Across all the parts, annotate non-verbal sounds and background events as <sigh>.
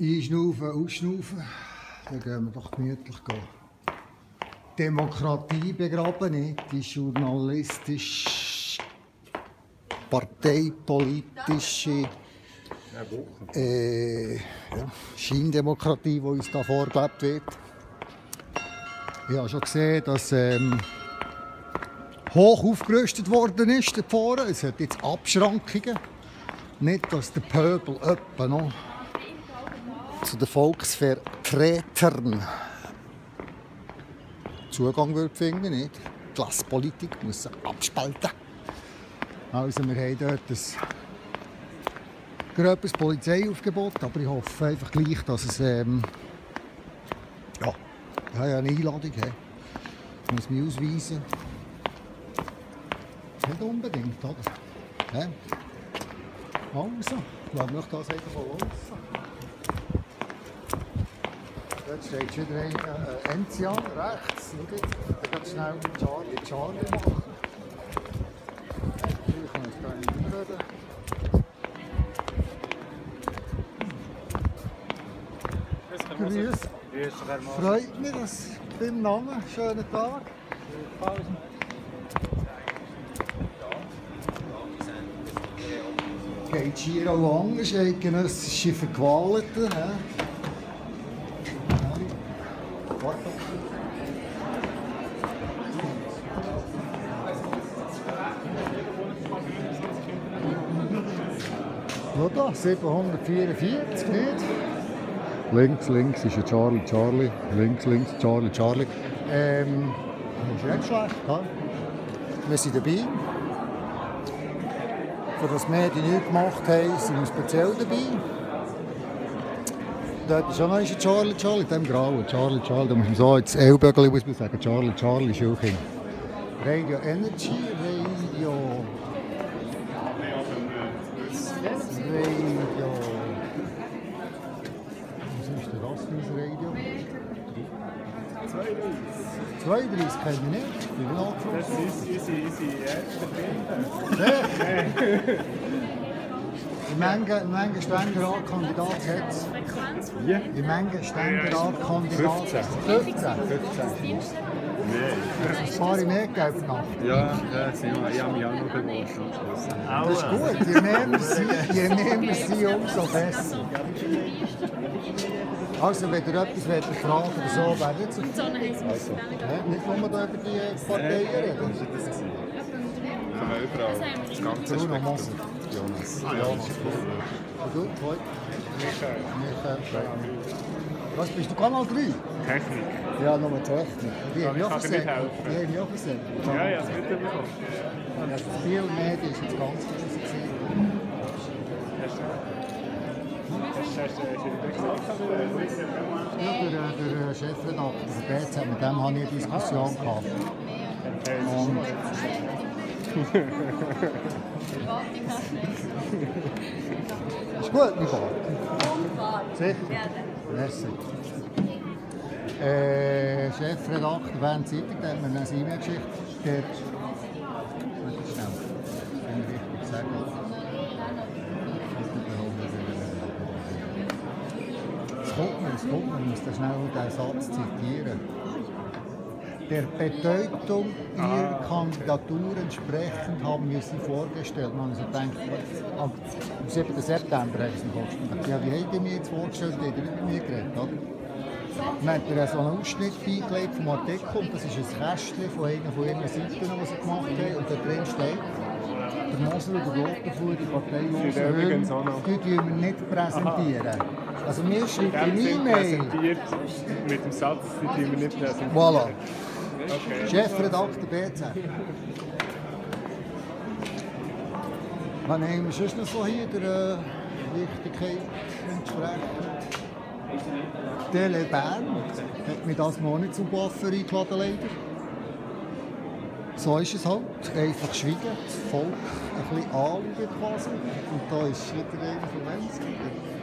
Einschnaufen, ausschnaufen. Dann gehen wir doch gemütlich gehen. Demokratie begraben, nicht die journalistisch, parteipolitische äh, ja, Scheindemokratie, die uns da vorgelebt wird. Ich habe schon gesehen, dass ähm, hoch aufgerüstet worden ist vorne. Es hat jetzt Abschrankungen. Nicht, dass der Pöbel etwa noch zu den Volksvertretern Zugang würde finden, nicht? Die Klasspolitik muss sich abspalten. Also wir haben dort ein gröbes Polizeiaufgebot, aber ich hoffe einfach gleich, dass es ähm, ja, ich habe ja eine Einladung, he. ich muss mich ausweisen. Nicht unbedingt, oder? He? Also, lassen wir das einfach los. Dort steht schon wieder ein äh, Enzian rechts. Schau dann ganz schnell Charlie Charlie machen. Ich kann es gar nicht hören. Grüß. Freut mich, dass beim Namen. Schönen Tag. Geht hier auch anders, eidgenössische Verqualete. Da, 744, nicht? Links, links ist ein Charlie, Charlie. Links, links, Charlie, Charlie. Ähm, ist nicht schlecht, ja? Wir sind dabei. Für das die nichts gemacht haben, sind wir speziell dabei. Dort ist auch noch ein Charlie, Charlie, in dem grauen Charlie, Charlie. Da muss man so ins Ellbögel muss man sagen, Charlie, Charlie, Schulkind. Radio Energy. Radio... Was ist denn das für ein Radio? 32 kenne ich nicht. Ich bin nachgefragt. Das ist unsere, unsere erste Verbindung. In Menge, in Menge Ständerat-Kandidat hat es. Wie? In Menge Ständerat-Kandidat 15. 15. 15. Ein paar mehr gegeben nach. Ja, ja, sind wir- ich habe mich auch noch beworfen. Das ist gut. Je mehr wir sind, je mehr wir sind, umso besser. Also, wenn ihr etwas wollt, fragen oder so, wäre nicht so. Also, Ja, Nicht nur da über die Parteien reden. kann man überall das ganze Spektrum. Jonas. Ah, Jonas. Und du, heute? Michael. Was bist du? Kanal 3? Technik. Ja, nochmal Technik. Die haben mich auch versenkt. helfen. Die haben mich auch versenkt. Ja, ja, es wird das Biomedien ist jetzt ganz gesehen. Ja, der, der, der Chefredakteur der BZ, mit dem hatte ich eine Diskussion. Gehabt. Und ist gut, Bart. Sicher? Merci. Äh, Chefredakteur Bern Zeitung, der hat mir eine E-Mail geschickt. Der. Es kommt mir, es kommt mir, ich muss schnell diesen Satz zitieren. Der Bedeutung ihrer Kandidatur entsprechend haben wir sie vorgestellt. Man also denkt, am 7. September haben sie vorgestellt. Ja, wie habt ihr mich jetzt vorgestellt? Ihr nicht mit mir geredet, oder? Dann hat er so einen Ausschnitt beigelegt vom Artikel und das ist ein Kästchen von einer von ihren Seiten, die sie gemacht haben. Und da drin steht, der Moser und der Rotenfuhr, die Partei Moser, übrigens auch noch. die wir nicht präsentieren. Also wir schreiben eine E-Mail. mit dem Satz, die wir nicht präsentieren. Voilà. Okay. Chefredakteur BZ. Was nehmen wir sonst noch so hier der äh, Wichtigkeit entsprechend? Tele Bern hat mich das mal nicht zum Buffer eingeladen, leider. So ist es halt. Einfach schweigen, das Volk ein bisschen anschauen quasi. Und da ist wieder einer von Wenzel.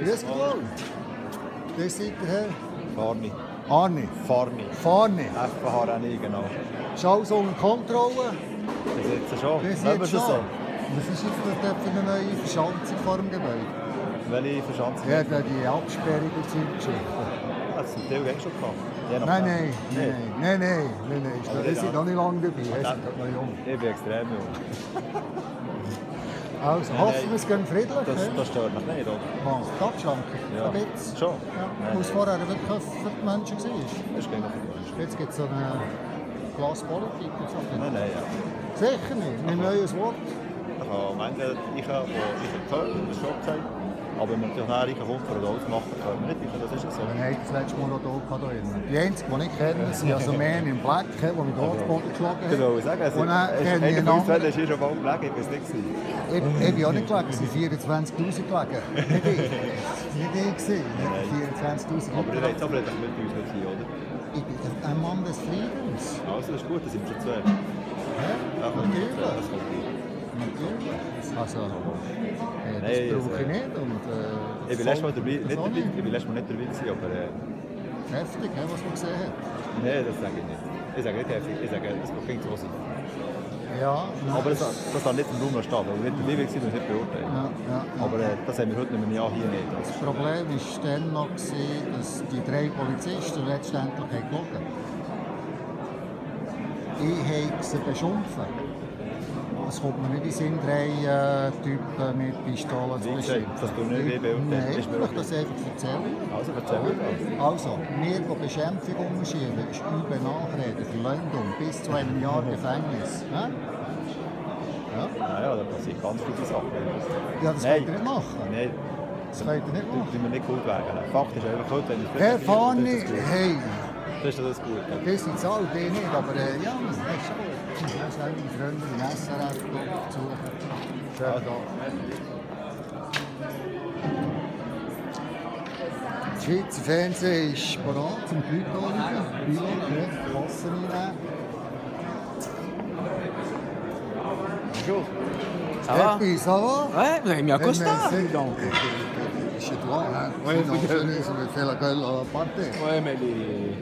Grüß Gott, Wer seid ihr Herr? Farni. Arne. Farni. Farne. FBH Renni, genau. Ist alles unter Kontrolle? Das jetzt schon. Bis jetzt schon. so? Was ist jetzt dort für eine neue Verschanzung vor dem Gebäude? Welche Verschanzung? Ja, die Absperrung und so Geschichten. Hat es zum Teil schon gehabt? Nein, nein, nein, nein, nein, nein, nein. Wir sind noch nicht lange dabei. Wir sind noch jung. Ich bin extrem jung. <laughs> Also, hoffen wir, es geht friedlich. Das, ja? das stört mich nicht, oder? Was? Tatschanker? Ja. Ein bisschen? Schon? Ja. Nein, es vorher wirklich für die Menschen war. Das ist nicht für Jetzt gibt es so eine Glaspolitik und so. Nein, nein, ja. Sicher nicht. Ein neues Wort. Ich habe manche die ich gehört das ist gesagt. Aber wenn man nachher Reichen kommt, für ein Auto machen, können wir nicht. Das ist ja so. Wir haben das letzte Mal noch hier hier drin. Die einzigen, die ich kenne, sind <laughs> also Man in Black, die mich hier auf den Boden geschlagen Ich haben. wollte sagen, es Und dann kenne ich einen anderen. hier schon bald gelegen, ich weiß nicht. gewesen. Ich, ich bin auch nicht gelegen, es sind 24'000 gelegen. Nicht ich. Nicht ich gewesen. Nein. 24'000 Aber ihr habt aber nicht mit uns nicht sein, oder? Ich bin ein Mann des Friedens. Also, das ist gut, da sind schon zwei. Hä? Ja, gut, das kommt gut. Also, äh, das Nein, brauche ich also- nicht. Und, äh, Ich bin letztes Mal dabei, nicht dabei, ich bin letztes Mal nicht dabei gewesen, aber äh, Heftig, hä, was man gesehen hat. nein, das sage ich nicht. Ich sage nicht heftig, ich sage, das klingt so sein. Ja, nein, Aber das, das darf nicht im Raum stehen, weil wir dabei waren und nicht beurteilen. ja, ja. Aber äh, das haben wir heute nicht mehr, ja, hier nicht. Das Problem war dann noch, gewesen, dass die drei Polizisten letztendlich haben gelogen Ich habe sie beschimpft. Es kommt mir nicht in Sinn, drei äh, Typen mit Pistolen zu beschimpfen. das tun wir nicht. Nein, Ist ich möchte das einfach erzählen. also erzähl das. Also, mir die Beschimpfung umschieben ist übel Nachrede, Verleumdung bis zu einem Jahr Gefängnis. Ja? Ja, Naja, da passiert ganz viele Sachen. ja das Nein. könnt ihr nicht machen. Nein, Das könnt ihr nicht das machen. tun wir nicht gut wegen. Fakt ist einfach, heute, Herr das das hey, gut. Das ist das gut. ja. das sind alle die nicht, aber äh, ja, das ist schon gut. Ich muss auch meine Freunde im SRF besuchen. Schön Also. da. Das Schweizer Fernsehen ist parat zum Blütenoliven. Pilot, ja, Kassen reinnehmen. Ça va Happy, ça va? Ouais, vous avez mis un Eh, costard, mais dis donc. c'est- Chez toi, hein? Ouais, Sinon, vous- je je vais faire la gueule à la partie. Ouais, mais les,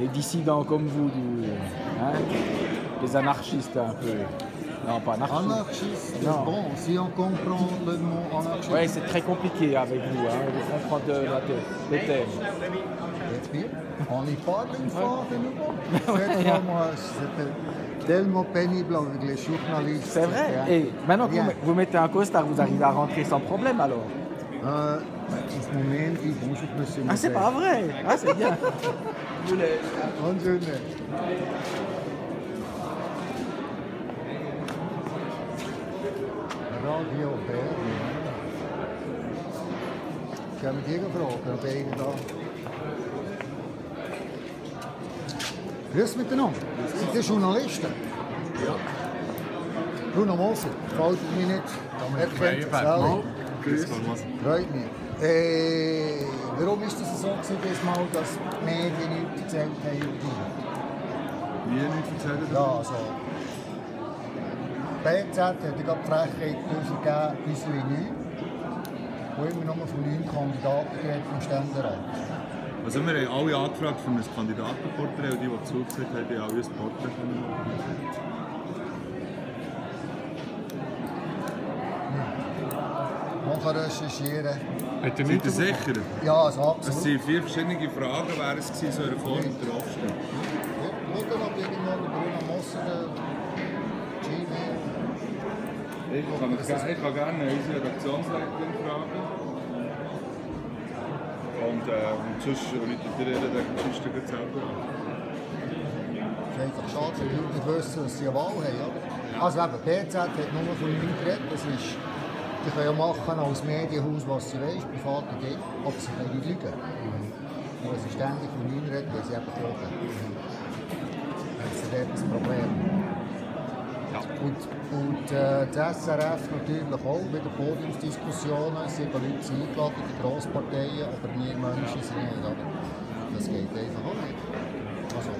les dissidents comme vous, du, hein, les anarchistes un peu. Non, pas anarchistes. Anarchiste, Non. bon, si on comprend le mot anarchiste. Ouais, c'est très compliqué avec vous, hein, de comprendre les thèmes. On y parle une fois de nouveau. <laughs> Ouais, Cette ja. fois, moi, c'était tellement pénible avec les journalistes. C'est vrai Et maintenant que vous, vous mettez un costard, vous arrivez à rentrer sans problème alors Euh, ce moment, dit bonjour, monsieur. Ah, c'est Moutet. pas vrai Ah, c'est bien Vous les- Bonne journée. Radio Bern. Können wir die fragen, ob einer da... Grüß miteinander. Seid ihr Journalisten? Ja. Bruno Moser, gefällt mir nicht. Er kennt es alle. Grüß Gott. Freut mich. Äh, warum ist das so gewesen, das Mal, dass die Medien nichts erzählt haben? Wie nicht erzählen? Ja, also. BZ hat ja gerade die Frechheit rausgegeben, bis in 9. Wo immer nur von neun Kandidaten im Ständerat. Also wir haben alle angefragt für ein Kandidatenporträt und die, die zugesagt haben, haben alle ein Porträt können machen. Man kann recherchieren. Seid ihr sicher? Ja, also Es absolut. sind vier verschiedene Fragen, wären es gewesen, so eine Form der Aufstellung. Schau dann, ob irgendwo der Bruno Moser der Gmail. Ich kann, es ich kann gerne unsere Redaktionsleiterin fragen. Und, äh, und sonst ruft ihr ihr dann sonst gleich selber an. Es ist einfach schade, dass die Leute nicht wissen, dass sie eine Wahl haben. Oder? Also eben, BZ hat nur von nichts geredet. Das ist, die können ja machen als Medienhaus, was sie wollen, private Dinge, aber sie können nicht lügen. Weil sie ständig von nichts reden, weil sie eben klagen. Das ist dort das Problem. Und, und äh, das SRF natürlich auch, wieder Podiumsdiskussionen, sieben Leute sind eingeladen, die Grossparteien, aber wir Menschen sind nicht. Das geht einfach auch nicht. Also,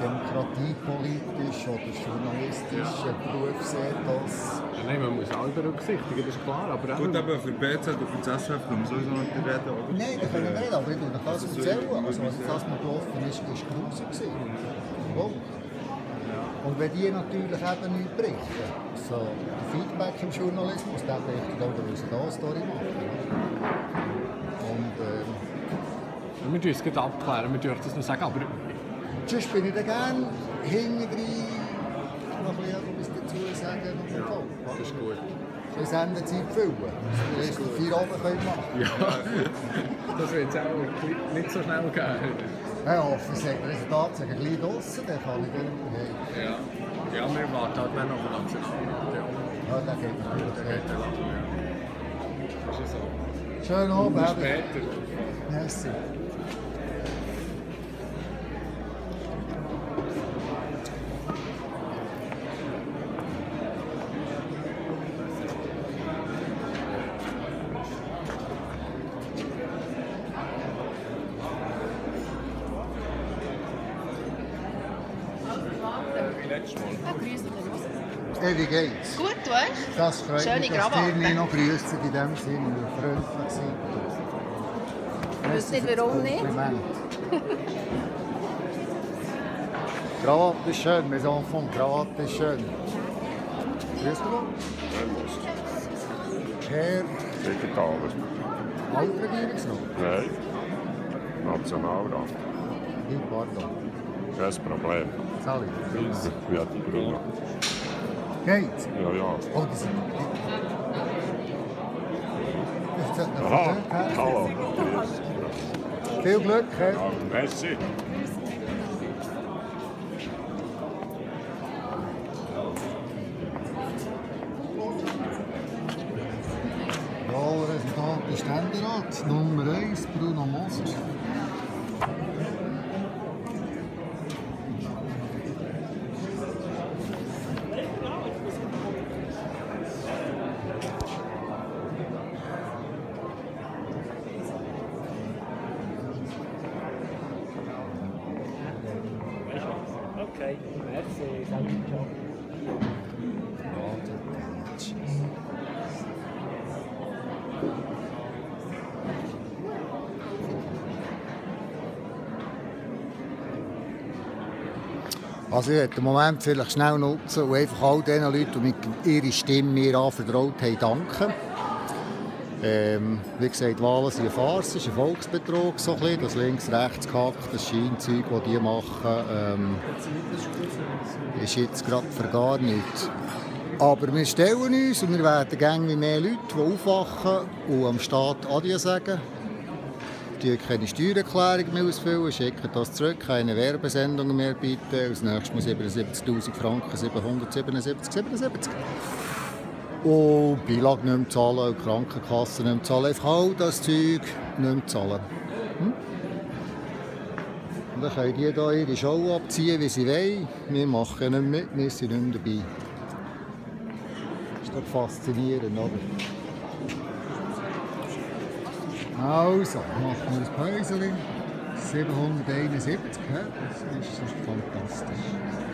demokratiepolitisch oder journalistischer Berufsethos. Nein, man muss alle berücksichtigen, das ist klar. Aber Gut, aber für die BZ und für das SRF können wir sowieso nicht reden, oder? Nein, da können wir nicht, aber ich will das Also, erzählen. so- Also, als das mal gelaufen ist, war es. Wow. Und wenn die natürlich eben nicht berichten, so Feedback im Journalismus, der berichtet auch, wir müssen da eine Story machen. Und ähm, Wir müssen es gerade abklären, wir dürfen das noch sagen, aber sonst bin ich dann gerne hinten rein, noch ein bisschen etwas dazu sagen und ja, das ist gut. Die Sendezeit füllen. Das ist vier oben können machen. Ja, das wird es auch nicht so schnell gehen. Ja, hoffe, ich sage, Resultat sagen gleich draussen, dann kann ich dann hey. Ja, ja wir warten halt dann auf den Nationalrat. Ja, der geht natürlich. Der geht dann lang, ja. Das ist so. Schönen Abend. Bis später. Merci. Wie letztes Mal. Ja, grüß dich. Hey, wie geht's? Gut, du? Das freut Schöne mich, dass ihr mich noch grüßt in dem Sinne und freundlich seid. Ich wüsste nicht, warum nicht. Kompliment. Krawatte ist schön, mes enfants, Krawatte ist schön. Grüß dich. Herr Digitaler. Altregierungsrat. Nein. Nationalrat. Pardon. Kein Problem. Sally. Ja, die Bruno. Geht's? Ja, ja. Hat noch Aha, hallo. Viel Glück, Herr. Ja, merci. Wahlresultat des Ständerats. Nummer 1, Bruno Moser. Okay, merci, salut, ciao. Also ich den Moment vielleicht schnell nutzen und einfach all den Leuten, die mit ihrer Stimme mir anvertraut haben, danken. Ähm, wie gesagt, Wahlen sind eine Farce, ist ein Volksbetrug, so ein das links-rechts gehackt, das Scheinzeug, das die machen, ähm, ist jetzt gerade für gar nichts. Aber wir stellen uns und wir werden wie mehr Leute, die aufwachen und am Staat Adieu sagen. Die keine Steuererklärung mehr ausfüllen, schicken das zurück, keine Werbesendungen mehr bieten. Als nächstes mal 77'000 Franken, 777, 77. Und Beilage nicht mehr zahlen, und Krankenkasse nicht mehr zahlen. Einfach all das Zeug nicht mehr zahlen. Hm? Und dann können die hier ihre Show abziehen, wie sie wollen. Wir machen nicht mit, wir sind nicht mehr dabei. ist doch faszinierend, oder? Also, machen wir ein Päuschen. 771, hä? das ist, das ist fantastisch.